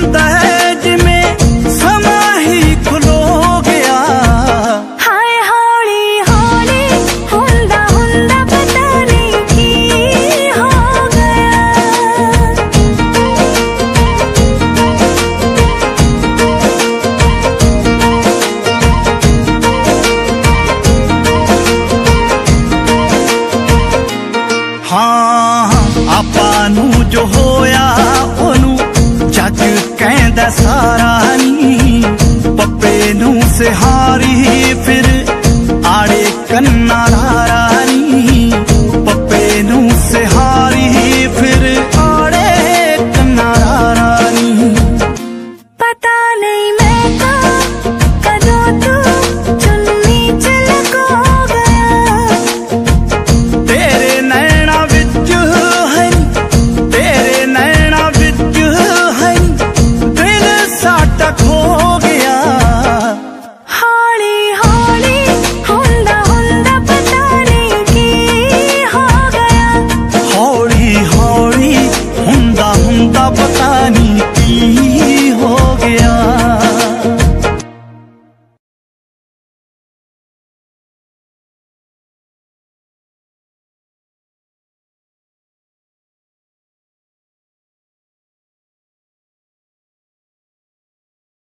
pregunta ਲੈਂਦਾ ਸਾਰਾ ਨੀ ਪੱਪੇ ਨੂੰ ਸਿਹਾਰੀ ਫਿਰ ਆੜੇ ਕੰਨਾ ਧਾਰਾ ਨੀ ਪੱਪੇ ਨੂੰ ਸਿਹਾਰੀ ਫਿਰ ਆੜੇ ਕੰਨਾ ਧਾਰਾ ਨੀ ਪਤਾ ਨਹੀਂ